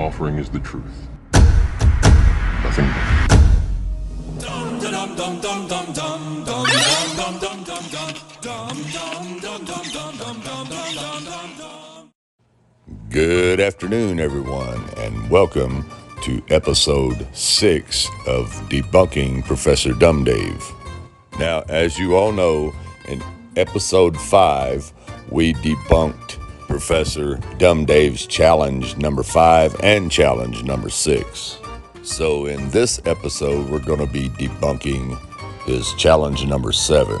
offering is the truth. Nothing more. Good afternoon, everyone, and welcome to episode six of Debunking Professor Dumb Dave. Now, as you all know, in episode five, we debunked Professor Dumb Dave's challenge number five and challenge number six. So, in this episode, we're going to be debunking his challenge number seven.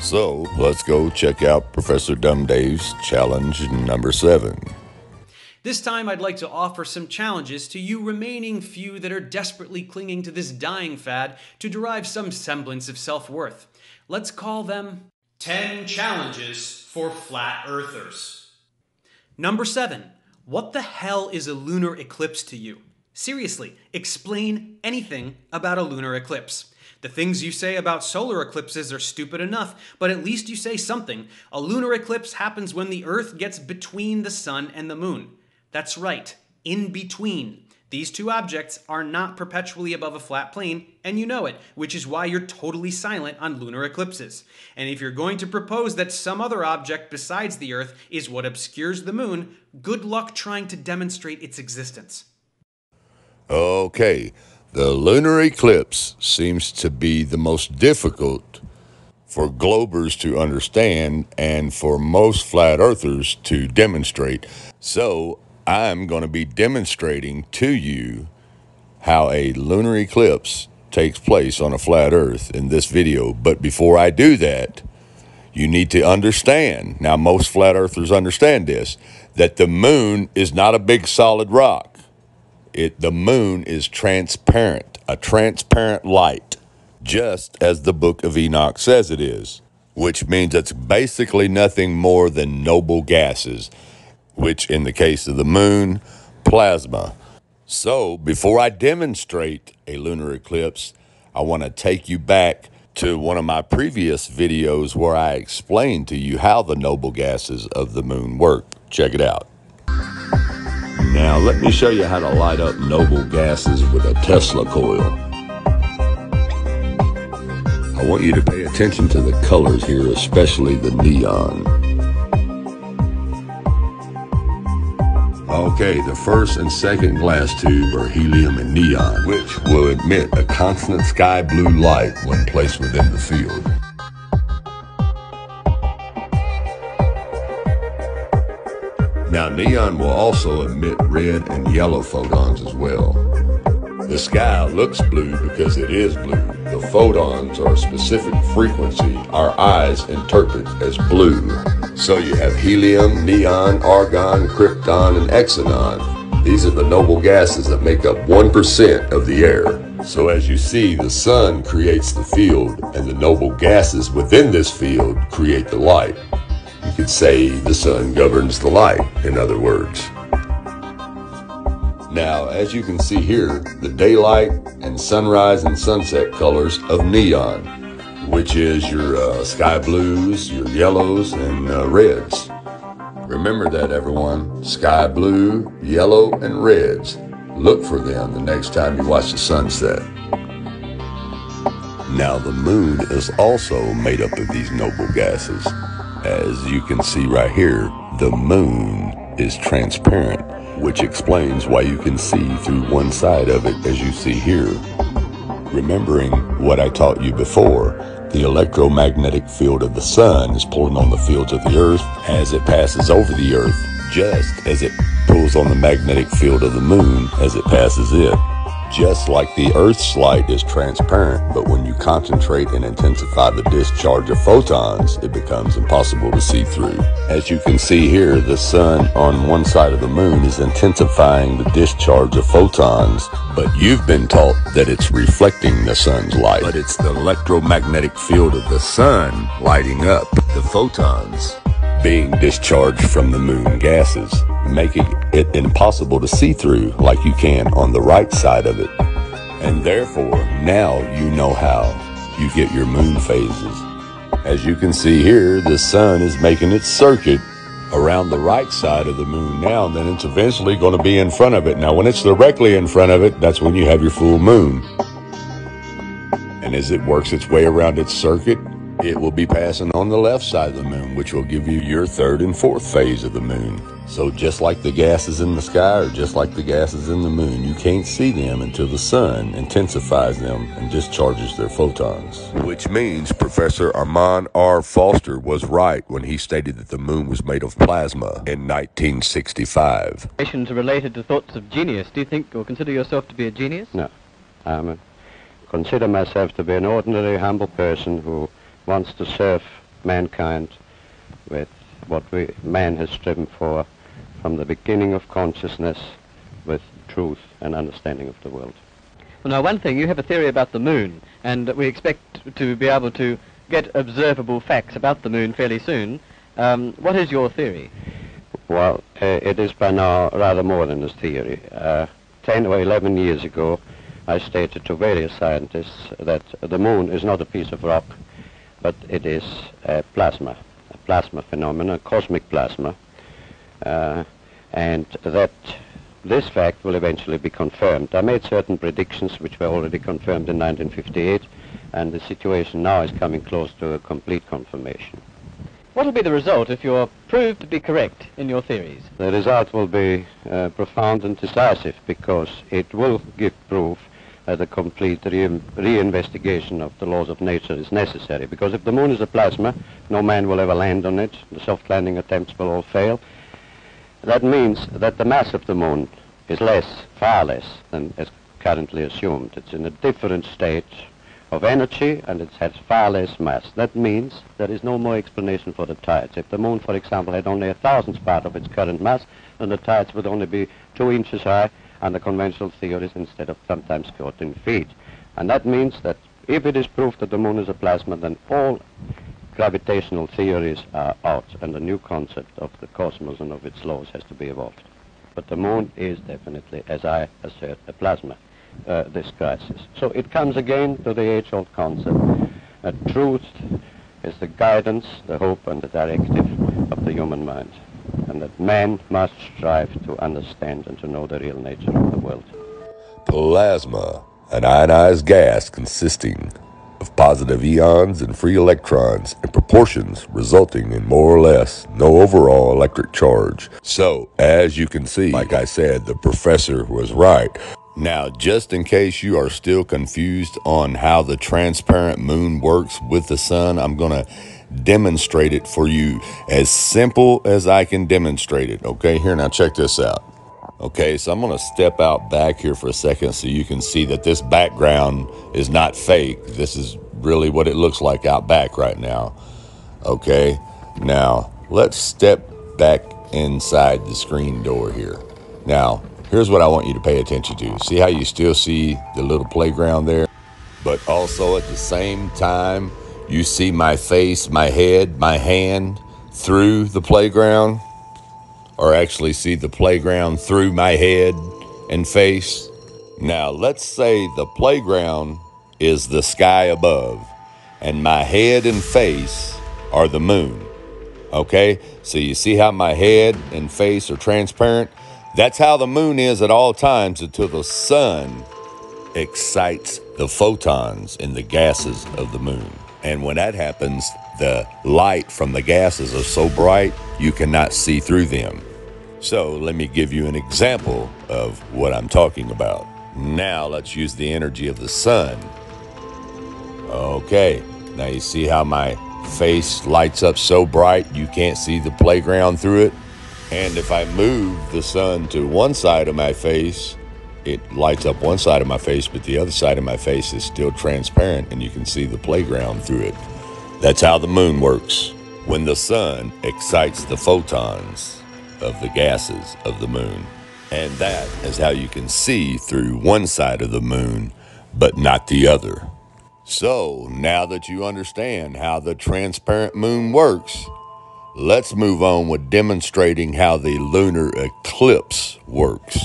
So, let's go check out Professor Dumb Dave's challenge number seven. This time, I'd like to offer some challenges to you remaining few that are desperately clinging to this dying fad to derive some semblance of self worth. Let's call them 10 Challenges for Flat Earthers. Number 7. What the hell is a lunar eclipse to you? Seriously, explain anything about a lunar eclipse. The things you say about solar eclipses are stupid enough, but at least you say something. A lunar eclipse happens when the Earth gets between the Sun and the Moon. That's right, in between. These two objects are not perpetually above a flat plane, and you know it, which is why you're totally silent on lunar eclipses. And if you're going to propose that some other object besides the Earth is what obscures the moon, good luck trying to demonstrate its existence. Okay, the lunar eclipse seems to be the most difficult for globers to understand and for most flat earthers to demonstrate. So, I'm going to be demonstrating to you how a lunar eclipse takes place on a flat earth in this video. But before I do that, you need to understand now, most flat earthers understand this that the moon is not a big solid rock. It, the moon is transparent, a transparent light, just as the book of Enoch says it is, which means it's basically nothing more than noble gases, which in the case of the moon, plasma. So before I demonstrate a lunar eclipse, I want to take you back to one of my previous videos where I explained to you how the noble gases of the moon work. Check it out. Now, let me show you how to light up noble gases with a Tesla coil. I want you to pay attention to the colors here, especially the neon. Okay, the first and second glass tube are helium and neon, which will emit a constant sky blue light when placed within the field. Now, neon will also emit red and yellow photons as well. The sky looks blue because it is blue. Photons are a specific frequency our eyes interpret as blue. So you have helium, neon, argon, krypton, and xenon. These are the noble gases that make up 1% of the air. So as you see, the sun creates the field, and the noble gases within this field create the light. You could say the sun governs the light, in other words. Now, as you can see here, the daylight and sunrise and sunset colors of neon, which is your uh, sky blues, your yellows, and uh, reds. Remember that, everyone. Sky blue, yellow, and reds. Look for them the next time you watch the sunset. Now, the moon is also made up of these noble gases. As you can see right here, the moon is transparent, which explains why you can see through one side of it as you see here. Remembering what I taught you before, the electromagnetic field of the sun is pulling on the fields of the earth as it passes over the earth, just as it pulls on the magnetic field of the moon as it passes it. Just like the Earth's light is transparent, but when you concentrate and intensify the discharge of photons, it becomes impossible to see through. As you can see here, the sun on one side of the moon is intensifying the discharge of photons, but you've been taught that it's reflecting the sun's light. But it's the electromagnetic field of the sun lighting up the photons being discharged from the moon gases, making it impossible to see through like you can on the right side of it. And therefore, now you know how you get your moon phases. As you can see here, the sun is making its circuit around the right side of the moon now, and then it's eventually going to be in front of it. Now, when it's directly in front of it, that's when you have your full moon. And as it works its way around its circuit, it will be passing on the left side of the moon, which will give you your third and fourth phase of the moon. So just like the gases in the sky or just like the gases in the moon, you can't see them until the sun intensifies them and discharges their photons. Which means Professor Armand R. Foster was right when he stated that the moon was made of plasma in 1965. Questions related to thoughts of genius. Do you think or consider yourself to be a genius? No. I consider myself to be an ordinary, humble person who wants to serve mankind with what we, man has striven for from the beginning of consciousness with truth and understanding of the world. Well, now, one thing, you have a theory about the moon, and we expect to be able to get observable facts about the moon fairly soon. Um, what is your theory? Well, uh, it is by now rather more than a theory. Uh, 10 or 11 years ago, I stated to various scientists that the moon is not a piece of rock, but it is a plasma, a plasma phenomenon, a cosmic plasma, uh, and that this fact will eventually be confirmed. I made certain predictions which were already confirmed in 1958, and the situation now is coming close to a complete confirmation. What will be the result if you're proved to be correct in your theories? The result will be uh, profound and decisive because it will give proof that a complete re- reinvestigation of the laws of nature is necessary. Because if the moon is a plasma, no man will ever land on it. The soft landing attempts will all fail. That means that the mass of the moon is less, far less than is currently assumed. It's in a different state of energy and it has far less mass. That means there is no more explanation for the tides. If the moon, for example, had only a thousandth part of its current mass, then the tides would only be two inches high under conventional theories instead of sometimes 14 feet. And that means that if it is proved that the moon is a plasma, then all gravitational theories are out and a new concept of the cosmos and of its laws has to be evolved. But the moon is definitely, as I assert, a plasma, uh, this crisis. So it comes again to the age-old concept that truth is the guidance, the hope, and the directive of the human mind, and that man must strive to understand and to know the real nature of the world. Plasma, an ionized gas consisting of positive ions and free electrons in proportions resulting in more or less no overall electric charge. So, as you can see, like I said, the professor was right. Now, just in case you are still confused on how the transparent moon works with the sun, I'm going to demonstrate it for you as simple as I can demonstrate it. Okay, here now, check this out. Okay, so I'm going to step out back here for a second so you can see that this background is not fake. This is really what it looks like out back right now. Okay, now let's step back inside the screen door here. Now, here's what I want you to pay attention to. See how you still see the little playground there? But also at the same time, you see my face, my head, my hand through the playground? or actually see the playground through my head and face. Now, let's say the playground is the sky above, and my head and face are the moon. Okay, so you see how my head and face are transparent? That's how the moon is at all times until the sun excites the photons in the gases of the moon. And when that happens, the light from the gases are so bright you cannot see through them. So let me give you an example of what I'm talking about. Now let's use the energy of the sun. Okay, now you see how my face lights up so bright you can't see the playground through it? And if I move the sun to one side of my face, it lights up one side of my face, but the other side of my face is still transparent and you can see the playground through it. That's how the moon works. When the sun excites the photons, of the gases of the moon. And that is how you can see through one side of the moon, but not the other. So, now that you understand how the transparent moon works, let's move on with demonstrating how the lunar eclipse works.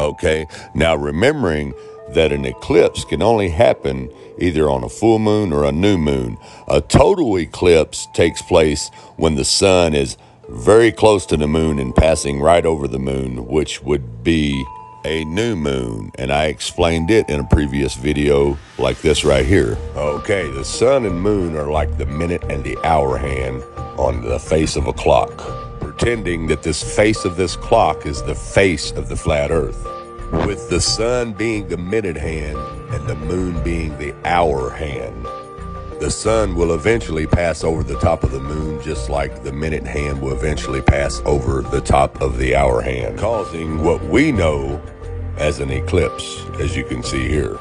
Okay, now remembering that an eclipse can only happen either on a full moon or a new moon. A total eclipse takes place when the sun is very close to the moon and passing right over the moon, which would be a new moon. And I explained it in a previous video like this right here. Okay, the sun and moon are like the minute and the hour hand on the face of a clock, pretending that this face of this clock is the face of the flat earth. With the sun being the minute hand and the moon being the hour hand. The sun will eventually pass over the top of the moon, just like the minute hand will eventually pass over the top of the hour hand, causing what we know as an eclipse, as you can see here.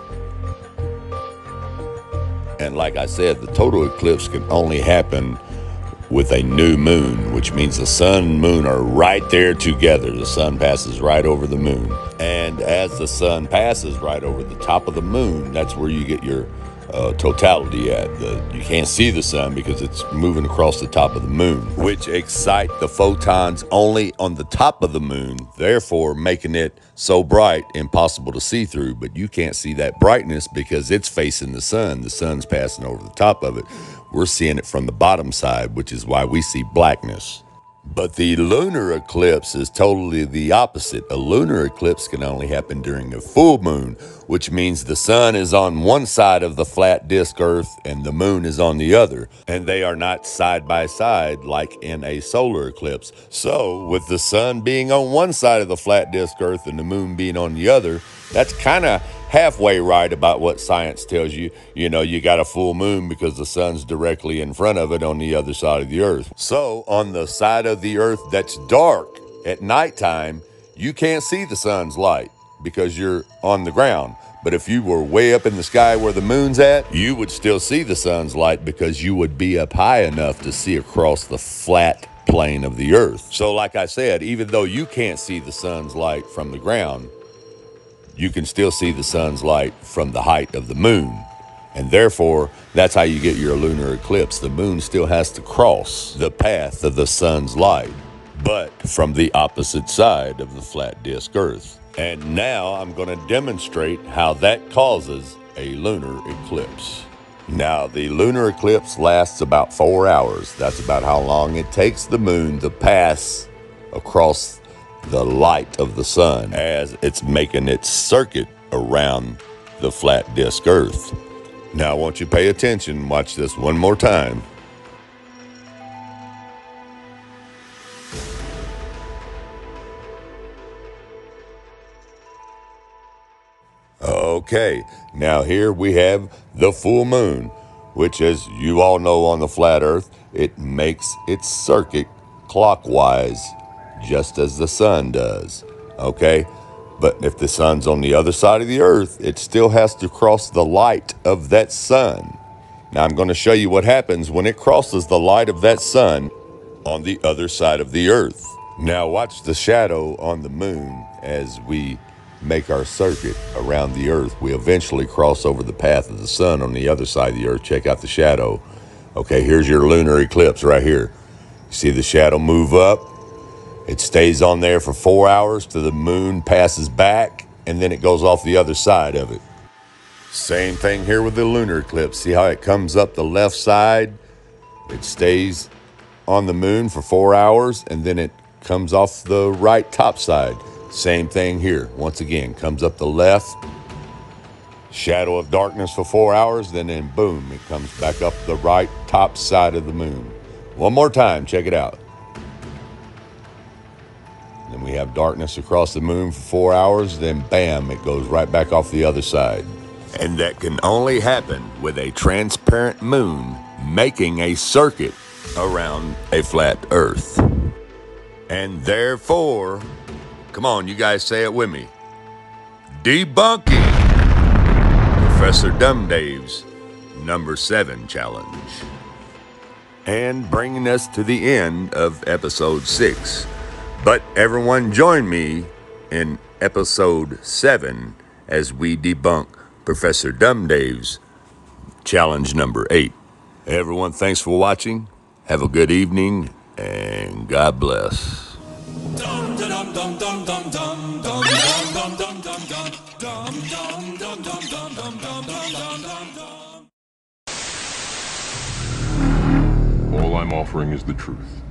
And like I said, the total eclipse can only happen with a new moon, which means the sun and moon are right there together. The sun passes right over the moon. And as the sun passes right over the top of the moon, that's where you get your uh, totality at. The, you can't see the sun because it's moving across the top of the moon, which excite the photons only on the top of the moon, therefore making it so bright impossible to see through. But you can't see that brightness because it's facing the sun. The sun's passing over the top of it. We're seeing it from the bottom side, which is why we see blackness. But the lunar eclipse is totally the opposite. A lunar eclipse can only happen during a full moon, which means the sun is on one side of the flat disk Earth and the moon is on the other, and they are not side by side like in a solar eclipse. So, with the sun being on one side of the flat disk Earth and the moon being on the other, that's kind of halfway right about what science tells you. You know, you got a full moon because the sun's directly in front of it on the other side of the earth. So, on the side of the earth that's dark at nighttime, you can't see the sun's light because you're on the ground. But if you were way up in the sky where the moon's at, you would still see the sun's light because you would be up high enough to see across the flat plane of the earth. So, like I said, even though you can't see the sun's light from the ground, you can still see the sun's light from the height of the moon. And therefore, that's how you get your lunar eclipse. The moon still has to cross the path of the sun's light, but from the opposite side of the flat disk Earth. And now I'm going to demonstrate how that causes a lunar eclipse. Now, the lunar eclipse lasts about four hours. That's about how long it takes the moon to pass across the light of the sun as it's making its circuit around the flat disk Earth. Now, I want you to pay attention. Watch this one more time. Okay, now here we have the full moon, which, as you all know on the flat Earth, it makes its circuit clockwise just as the sun does. Okay? But if the sun's on the other side of the earth, it still has to cross the light of that sun. Now, I'm going to show you what happens when it crosses the light of that sun on the other side of the earth. Now, watch the shadow on the moon as we make our circuit around the earth. We eventually cross over the path of the sun on the other side of the earth. Check out the shadow. Okay, here's your lunar eclipse right here. You See the shadow move up? It stays on there for four hours till the moon passes back, and then it goes off the other side of it. Same thing here with the lunar eclipse. See how it comes up the left side? It stays on the moon for four hours, and then it comes off the right top side. Same thing here. Once again, comes up the left, shadow of darkness for four hours, then then boom, it comes back up the right top side of the moon. One more time, check it out. Then we have darkness across the moon for four hours, then bam, it goes right back off the other side. And that can only happen with a transparent moon making a circuit around a flat earth. And therefore, come on, you guys say it with me debunking Professor Dumbdave's number seven challenge. And bringing us to the end of episode six. But everyone join me in episode 7 as we debunk Professor Dumbdave's challenge number 8. Everyone, thanks for watching. Have a good evening and God bless. All I'm offering is the truth.